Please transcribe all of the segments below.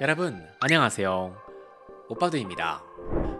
여러분 안녕하세요. 오빠도입니다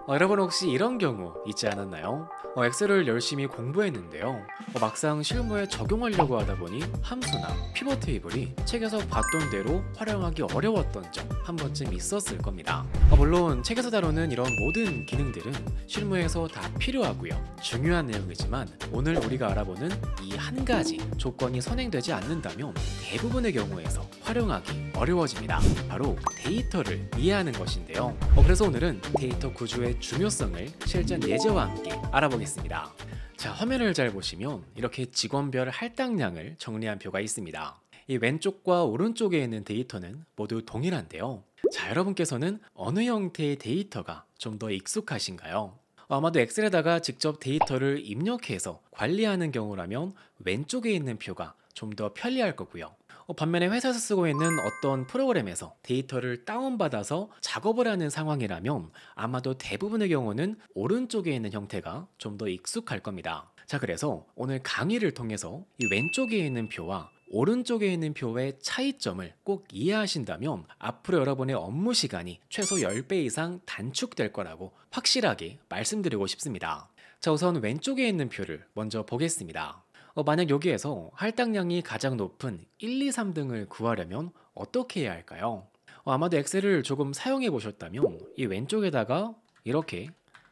어, 여러분 혹시 이런 경우 있지 않았나요? 어, 엑셀을 열심히 공부했는데요. 어, 막상 실무에 적용하려고 하다 보니 함수나 피벗 테이블이 책에서 봤던 대로 활용하기 어려웠던 적한 번쯤 있었을 겁니다. 어, 물론 책에서 다루는 이런 모든 기능들은 실무에서 다 필요하고요. 중요한 내용이지만 오늘 우리가 알아보는 이 한 가지 조건이 선행되지 않는다면 대부분의 경우에서 활용하기 어려워집니다. 바로 데이터를 이해하는 것인데요. 어, 그래서 오늘은 데이터 구조의 중요성을 실전 예제와 함께 알아보겠습니다. 자, 화면을 잘 보시면 이렇게 직원별 할당량을 정리한 표가 있습니다. 이 왼쪽과 오른쪽에 있는 데이터는 모두 동일한데요. 자, 여러분께서는 어느 형태의 데이터가 좀 더 익숙하신가요? 아마도 엑셀에다가 직접 데이터를 입력해서 관리하는 경우라면 왼쪽에 있는 표가 좀 더 편리할 거고요. 어, 반면에 회사에서 쓰고 있는 어떤 프로그램에서 데이터를 다운받아서 작업을 하는 상황이라면 아마도 대부분의 경우는 오른쪽에 있는 형태가 좀 더 익숙할 겁니다. 자, 그래서 오늘 강의를 통해서 이 왼쪽에 있는 표와 오른쪽에 있는 표의 차이점을 꼭 이해하신다면 앞으로 여러분의 업무 시간이 최소 10배 이상 단축될 거라고 확실하게 말씀드리고 싶습니다. 자, 우선 왼쪽에 있는 표를 먼저 보겠습니다. 어, 만약 여기에서 할당량이 가장 높은 1, 2, 3등을 구하려면 어떻게 해야 할까요? 어, 아마도 엑셀을 조금 사용해 보셨다면 이 왼쪽에다가 이렇게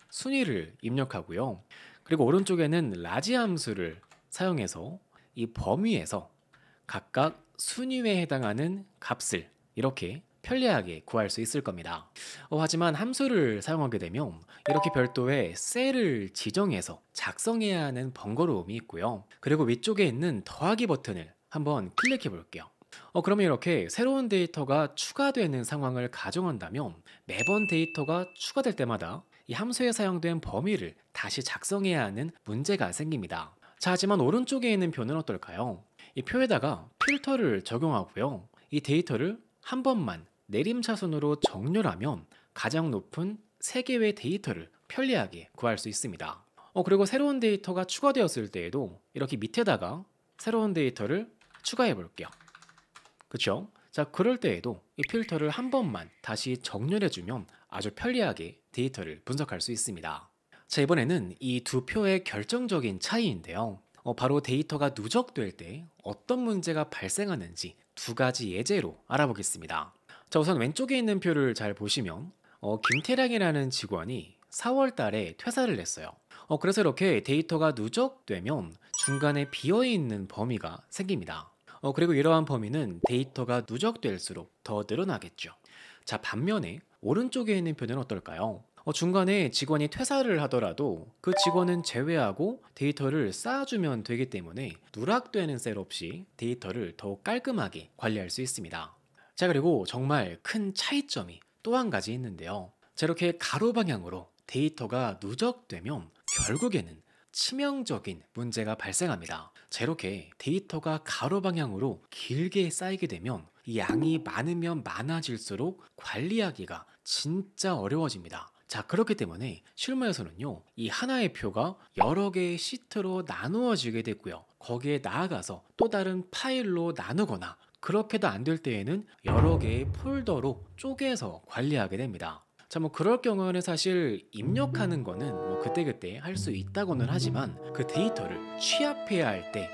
순위를 입력하고요. 그리고 오른쪽에는 LARGE 함수를 사용해서 이 범위에서 각각 순위에 해당하는 값을 이렇게 편리하게 구할 수 있을 겁니다. 어, 하지만 함수를 사용하게 되면 이렇게 별도의 셀을 지정해서 작성해야 하는 번거로움이 있고요. 그리고 위쪽에 있는 더하기 버튼을 한번 클릭해 볼게요. 어, 그러면 이렇게 새로운 데이터가 추가되는 상황을 가정한다면 매번 데이터가 추가될 때마다 이 함수에 사용된 범위를 다시 작성해야 하는 문제가 생깁니다. 자, 하지만 오른쪽에 있는 표는 어떨까요? 이 표에다가 필터를 적용하고요. 이 데이터를 한 번만 내림차순으로 정렬하면 가장 높은 3개의 데이터를 편리하게 구할 수 있습니다. 어, 그리고 새로운 데이터가 추가되었을 때에도 이렇게 밑에다가 새로운 데이터를 추가해 볼게요. 그쵸? 자, 그럴 때에도 이 필터를 한 번만 다시 정렬해 주면 아주 편리하게 데이터를 분석할 수 있습니다. 자, 이번에는 이 두 표의 결정적인 차이인데요. 어, 바로 데이터가 누적될 때 어떤 문제가 발생하는지 두 가지 예제로 알아보겠습니다. 자, 우선 왼쪽에 있는 표를 잘 보시면 어, 김태량이라는 직원이 4월 달에 퇴사를 했어요. 어, 그래서 이렇게 데이터가 누적되면 중간에 비어있는 범위가 생깁니다. 어, 그리고 이러한 범위는 데이터가 누적될수록 더 늘어나겠죠. 자, 반면에 오른쪽에 있는 표는 어떨까요? 어, 중간에 직원이 퇴사를 하더라도 그 직원은 제외하고 데이터를 쌓아주면 되기 때문에 누락되는 셀 없이 데이터를 더욱 깔끔하게 관리할 수 있습니다. 자, 그리고 정말 큰 차이점이 또 한 가지 있는데요. 자, 이렇게 가로 방향으로 데이터가 누적되면 결국에는 치명적인 문제가 발생합니다. 자, 이렇게 데이터가 가로 방향으로 길게 쌓이게 되면 이 양이 많으면 많아질수록 관리하기가 진짜 어려워집니다. 자, 그렇기 때문에 실무에서는요, 이 하나의 표가 여러 개의 시트로 나누어지게 되고요. 거기에 나아가서 또 다른 파일로 나누거나 그렇게도 안 될 때에는 여러 개의 폴더로 쪼개서 관리하게 됩니다. 자, 뭐 그럴 경우에는 사실 입력하는 거는 뭐 그때그때 할 수 있다고는 하지만 그 데이터를 취합해야 할 때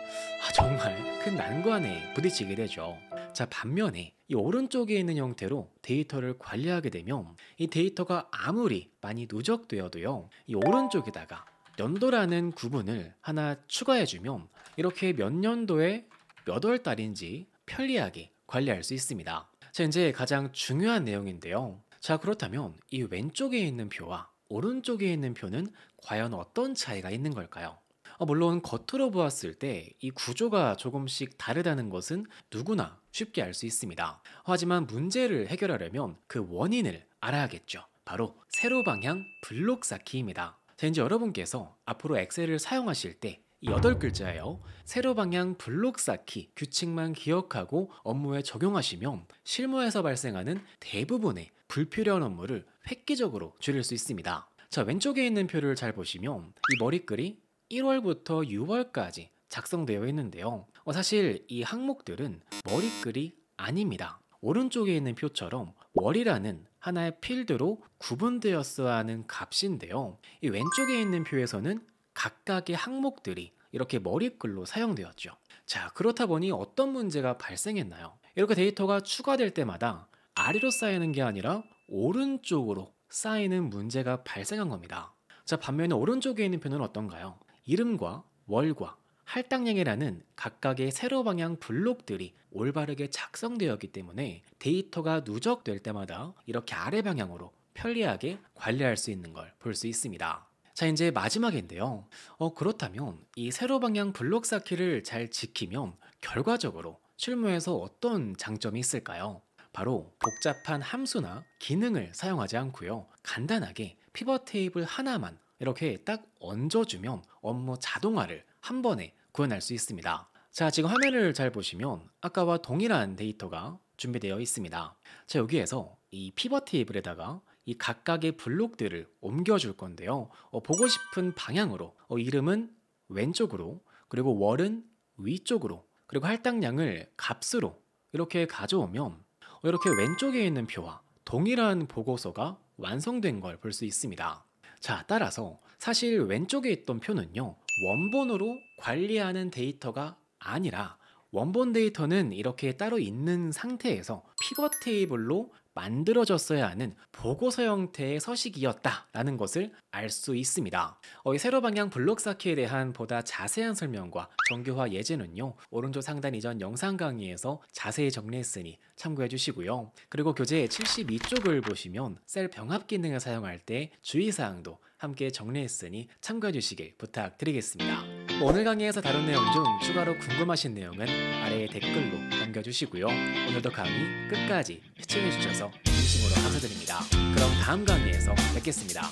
아, 정말 큰 난관에 부딪히게 되죠. 자, 반면에 이 오른쪽에 있는 형태로 데이터를 관리하게 되면 이 데이터가 아무리 많이 누적되어도요. 이 오른쪽에다가 연도라는 구분을 하나 추가해주면 이렇게 몇 년도에 몇 월 달인지 편리하게 관리할 수 있습니다. 자, 이제 가장 중요한 내용인데요. 자, 그렇다면 이 왼쪽에 있는 표와 오른쪽에 있는 표는 과연 어떤 차이가 있는 걸까요? 어, 물론 겉으로 보았을 때 이 구조가 조금씩 다르다는 것은 누구나 쉽게 알 수 있습니다. 하지만 문제를 해결하려면 그 원인을 알아야겠죠. 바로 세로 방향 블록 쌓기입니다. 자, 이제 여러분께서 앞으로 엑셀을 사용하실 때 여덟 글자예요. 세로 방향 블록 쌓기 규칙만 기억하고 업무에 적용하시면 실무에서 발생하는 대부분의 불필요한 업무를 획기적으로 줄일 수 있습니다. 자, 왼쪽에 있는 표를 잘 보시면 이 머리글이 1월부터 6월까지 작성되어 있는데요. 어, 사실 이 항목들은 머리글이 아닙니다. 오른쪽에 있는 표처럼 월이라는 하나의 필드로 구분되었어야 하는 값인데요. 이 왼쪽에 있는 표에서는 각각의 항목들이 이렇게 머리글로 사용되었죠. 자, 그렇다 보니 어떤 문제가 발생했나요? 이렇게 데이터가 추가될 때마다 아래로 쌓이는 게 아니라 오른쪽으로 쌓이는 문제가 발생한 겁니다. 자, 반면에 오른쪽에 있는 표는 어떤가요? 이름과 월과 할당량이라는 각각의 세로 방향 블록들이 올바르게 작성되었기 때문에 데이터가 누적될 때마다 이렇게 아래 방향으로 편리하게 관리할 수 있는 걸 볼 수 있습니다. 자, 이제 마지막인데요. 어, 그렇다면 이 세로 방향 블록 쌓기를 잘 지키면 결과적으로 실무에서 어떤 장점이 있을까요? 바로 복잡한 함수나 기능을 사용하지 않고요. 간단하게 피벗 테이블 하나만 이렇게 딱 얹어주면 업무 자동화를 한 번에 구현할 수 있습니다. 자, 지금 화면을 잘 보시면 아까와 동일한 데이터가 준비되어 있습니다. 자, 여기에서 이 피벗 테이블에다가 이 각각의 블록들을 옮겨줄 건데요. 어, 보고 싶은 방향으로 어, 이름은 왼쪽으로 그리고 월은 위쪽으로 그리고 할당량을 값으로 이렇게 가져오면 어, 이렇게 왼쪽에 있는 표와 동일한 보고서가 완성된 걸 볼 수 있습니다. 자, 따라서 사실 왼쪽에 있던 표는요, 원본으로 관리하는 데이터가 아니라 원본 데이터는 이렇게 따로 있는 상태에서 피벗 테이블로 만들어졌어야 하는 보고서 형태의 서식이었다라는 것을 알 수 있습니다. 어, 이 세로 방향 블록 쌓기에 대한 보다 자세한 설명과 정교화 예제는요 오른쪽 상단 이전 영상 강의에서 자세히 정리했으니 참고해 주시고요. 그리고 교재 72쪽을 보시면 셀 병합 기능을 사용할 때 주의사항도 함께 정리했으니 참고해 주시길 부탁드리겠습니다. 뭐 오늘 강의에서 다룬 내용 중 추가로 궁금하신 내용은 아래에 댓글로 남겨주시고요. 오늘도 강의 끝까지 시청해주셔서 진심으로 감사드립니다. 그럼 다음 강의에서 뵙겠습니다.